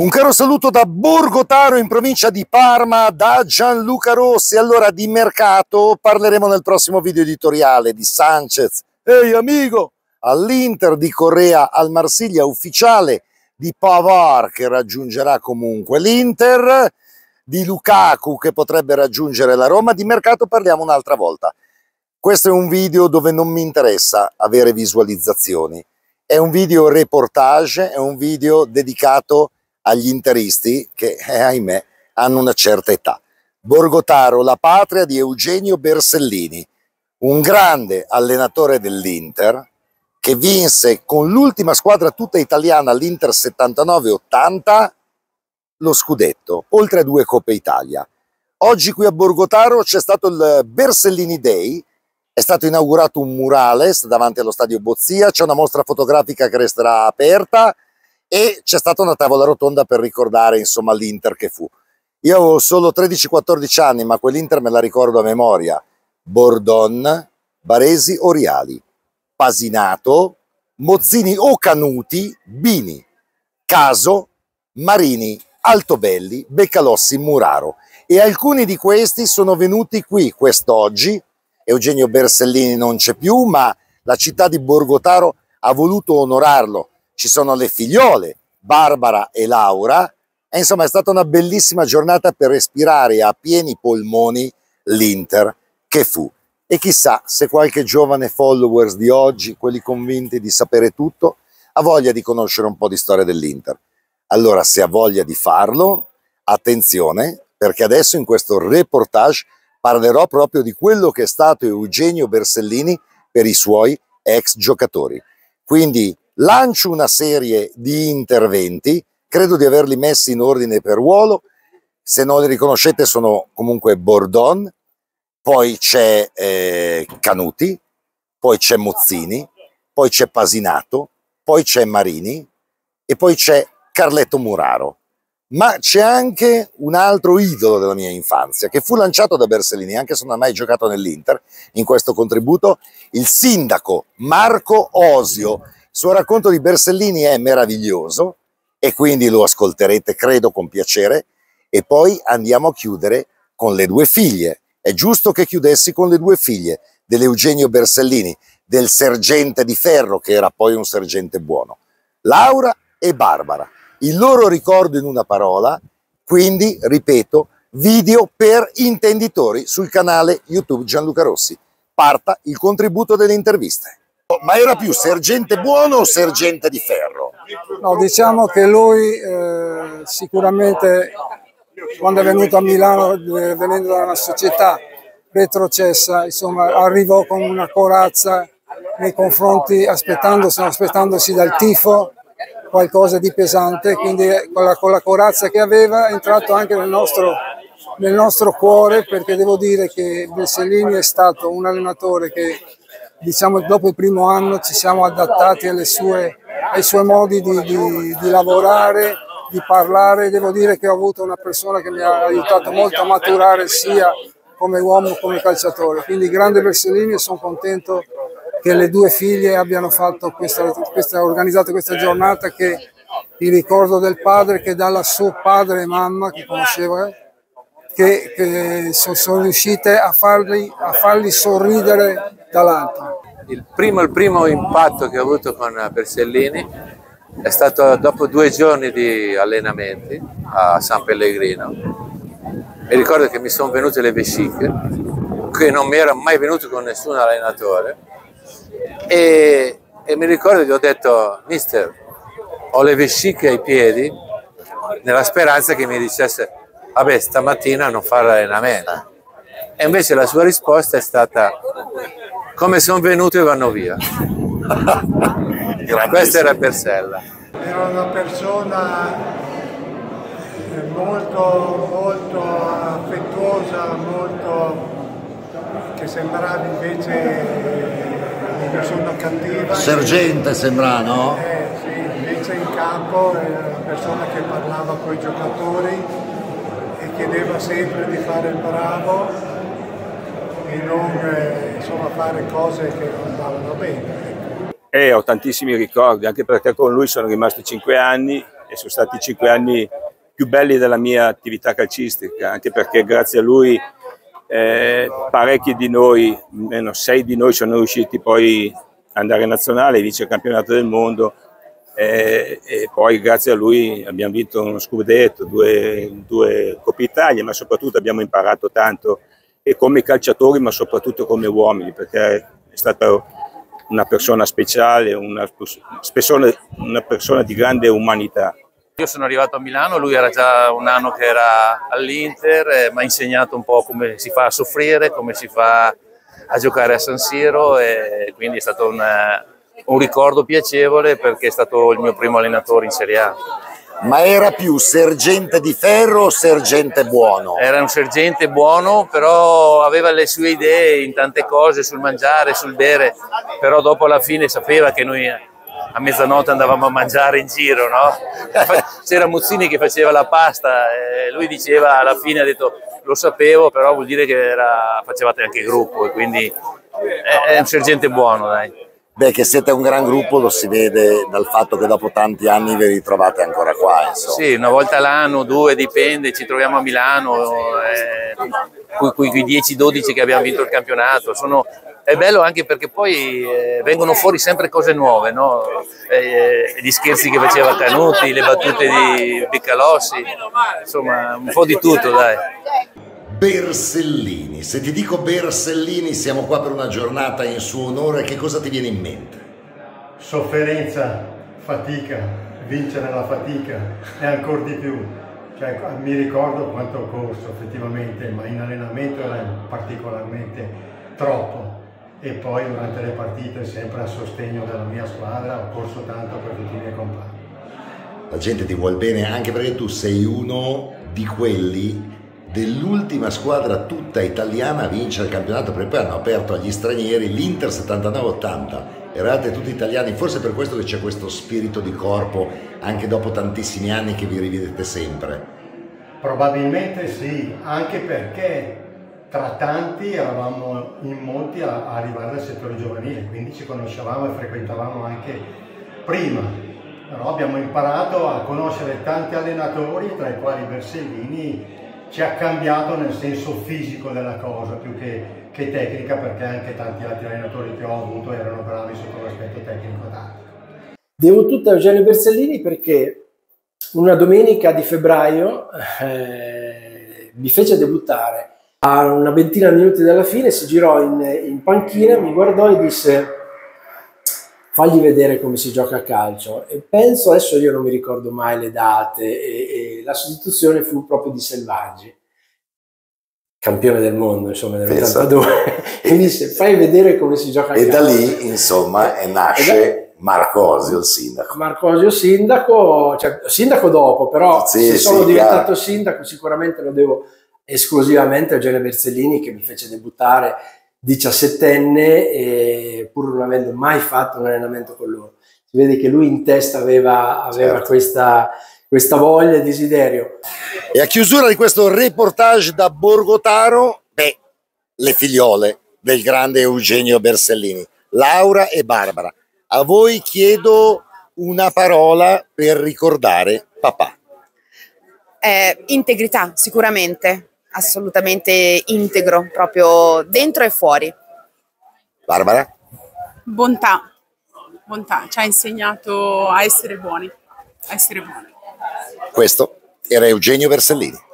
Un caro saluto da Borgotaro in provincia di Parma da Gianluca Rossi. Allora di mercato parleremo nel prossimo video editoriale di Sanchez. Ehi amico! All'Inter di Correa al Marsiglia ufficiale di Pavard che raggiungerà comunque l'Inter, di Lukaku che potrebbe raggiungere la Roma. Di mercato parliamo un'altra volta. Questo è un video dove non mi interessa avere visualizzazioni. È un video reportage, è un video dedicato agli interisti che, eh, ahimè, hanno una certa età. Borgotaro, la patria di Eugenio Bersellini, un grande allenatore dell'Inter che vinse con l'ultima squadra tutta italiana, l'Inter 79-80, lo scudetto, oltre a due Coppe Italia. Oggi qui a Borgotaro c'è stato il Bersellini Day, è stato inaugurato un murales davanti allo stadio Bozzia, c'è una mostra fotografica che resterà aperta, e c'è stata una tavola rotonda per ricordare insomma l'Inter che fu. Io avevo solo 13-14 anni, ma quell'Inter me la ricordo a memoria. Bordon, Baresi, Oriali, Pasinato, Mozzini o Canuti, Bini, Caso, Marini, Altobelli, Beccalossi, Muraro. E alcuni di questi sono venuti qui quest'oggi. Eugenio Bersellini non c'è più, ma la città di Borgotaro ha voluto onorarlo ci sono le figliole, Barbara e Laura, e insomma è stata una bellissima giornata per respirare a pieni polmoni l'Inter che fu. E chissà se qualche giovane followers di oggi, quelli convinti di sapere tutto, ha voglia di conoscere un po' di storia dell'Inter. Allora se ha voglia di farlo, attenzione, perché adesso in questo reportage parlerò proprio di quello che è stato Eugenio Bersellini per i suoi ex giocatori. Quindi lancio una serie di interventi, credo di averli messi in ordine per ruolo, se non li riconoscete sono comunque Bordon, poi c'è eh, Canuti, poi c'è Mozzini, poi c'è Pasinato, poi c'è Marini. E poi c'è Carletto Muraro. Ma c'è anche un altro idolo della mia infanzia che fu lanciato da Bersellini, anche se non ha mai giocato nell'Inter, in questo contributo, il sindaco Marco Osio, il suo racconto di Bersellini è meraviglioso e quindi lo ascolterete, credo, con piacere. E poi andiamo a chiudere con le due figlie. È giusto che chiudessi con le due figlie dell'Eugenio Bersellini, del sergente di ferro, che era poi un sergente buono. Laura e Barbara. Il loro ricordo in una parola, quindi, ripeto, video per intenditori sul canale YouTube Gianluca Rossi. Parta il contributo delle interviste. Ma era più sergente buono o sergente di ferro? No, diciamo che lui eh, sicuramente quando è venuto a Milano eh, venendo da una società retrocessa, insomma, arrivò con una corazza nei confronti, aspettandosi, aspettandosi dal tifo qualcosa di pesante, quindi con la, con la corazza che aveva è entrato anche nel nostro, nel nostro cuore perché devo dire che Bessellini è stato un allenatore che diciamo dopo il primo anno ci siamo adattati sue, ai suoi modi di, di, di, lavorare, di parlare. Devo dire che ho avuto una persona che mi ha aiutato molto a maturare sia come uomo come calciatore. Quindi grande Bersellini e sono contento che le due figlie abbiano questa, questa, organizzato questa giornata che il ricordo del padre che dalla suo padre e mamma che conosceva che, che sono riuscite a farli, a farli sorridere dall'alto. Il primo, il primo impatto che ho avuto con Bersellini è stato dopo due giorni di allenamenti a San Pellegrino. Mi ricordo che mi sono venute le vesciche, che non mi era mai venuto con nessun allenatore, e, e mi ricordo che ho detto, mister, ho le vesciche ai piedi, nella speranza che mi dicesse, vabbè, stamattina non fare l'allenamento. E invece la sua risposta è stata, come sono venuti e vanno via. Questa era Persella. Era una persona eh, molto, molto affettuosa, molto che sembrava invece una persona cattiva. Sergente sembra, no? Eh, sì, invece in campo era una persona che parlava con i giocatori e chiedeva sempre di fare il bravo e non eh, insomma, fare cose che non andavano bene. Eh, ho tantissimi ricordi, anche perché con lui sono rimasto cinque anni e sono stati cinque anni più belli della mia attività calcistica, anche perché grazie a lui eh, parecchi di noi, meno sei di noi sono riusciti poi ad andare in nazionale, vice campionato del mondo eh, e poi grazie a lui abbiamo vinto uno scudetto, due, due Coppa Italia, ma soprattutto abbiamo imparato tanto e come calciatori ma soprattutto come uomini perché è stato una persona speciale, una una persona di grande umanità. Io sono arrivato a Milano, lui era già un anno che era all'Inter, eh, mi ha insegnato un po' come si fa a soffrire, come si fa a giocare a San Siro e quindi è stato un, un ricordo piacevole perché è stato il mio primo allenatore in Serie A. Ma era più sergente di ferro o sergente buono? Era un sergente buono, però aveva le sue idee in tante cose sul mangiare, sul bere, però dopo alla fine sapeva che noi a mezzanotte andavamo a mangiare in giro, no? C'era Muzzini che faceva la pasta e lui diceva alla fine, ha detto lo sapevo, però vuol dire che era, facevate anche gruppo e quindi è, è un sergente buono, dai. Beh, che siete un gran gruppo lo si vede dal fatto che dopo tanti anni vi ritrovate ancora qua. Insomma. Sì, una volta l'anno, due, dipende, ci troviamo a Milano, eh, con i 10-12 che abbiamo vinto il campionato. Sono, è bello anche perché poi eh, vengono fuori sempre cose nuove, no? eh, gli scherzi che faceva Canuti, le battute di Biccalossi, insomma un po' di tutto dai. Bersellini. Se ti dico Bersellini, siamo qua per una giornata in suo onore, che cosa ti viene in mente? Sofferenza, fatica, vincere la fatica e ancora di più. Cioè, mi ricordo quanto ho corso effettivamente, ma in allenamento era particolarmente troppo. E poi durante le partite, sempre a sostegno della mia squadra, ho corso tanto per tutti i miei compagni. La gente ti vuole bene anche perché tu sei uno di quelli dell'ultima squadra tutta italiana a vincere il campionato perché poi hanno aperto agli stranieri l'Inter 79-80 erate tutti italiani forse per questo che c'è questo spirito di corpo anche dopo tantissimi anni che vi rivedete sempre. Probabilmente sì anche perché tra tanti eravamo in molti a, a arrivare dal settore giovanile quindi ci conoscevamo e frequentavamo anche prima. Però abbiamo imparato a conoscere tanti allenatori tra i quali Bersellini ci ha cambiato nel senso fisico della cosa più che, che, tecnica perché anche tanti altri allenatori che ho avuto erano bravi sotto l'aspetto tecnico-tattico. Devo tutto a Eugenio Bersellini perché una domenica di febbraio eh, mi fece debuttare a una ventina di minuti dalla fine, si girò in, in panchina, mi guardò e disse fagli vedere come si gioca a calcio. E penso, adesso io non mi ricordo mai le date e, e la sostituzione fu proprio di Selvaggi. Campione del mondo insomma nell'82 e mi disse fai vedere come si gioca a e calcio. e da lì insomma nasce Marco Osio il sindaco. Marco Osio sindaco cioè sindaco dopo però sì, se sono sì, diventato chiaro. sindaco sicuramente lo devo esclusivamente a Eugenio Berzellini che mi fece debuttare diciassettenne pur non avendo mai fatto un allenamento con loro. Si vede che lui in testa aveva, aveva certo. questa, questa voglia e desiderio. E a chiusura di questo reportage da Borgotaro, beh, le figliole del grande Eugenio Bersellini, Laura e Barbara. A voi chiedo una parola per ricordare papà. Eh, integrità, sicuramente assolutamente integro, proprio dentro e fuori. Barbara? Bontà, bontà, ci ha insegnato a essere buoni, a essere buoni. Questo era Eugenio Bersellini.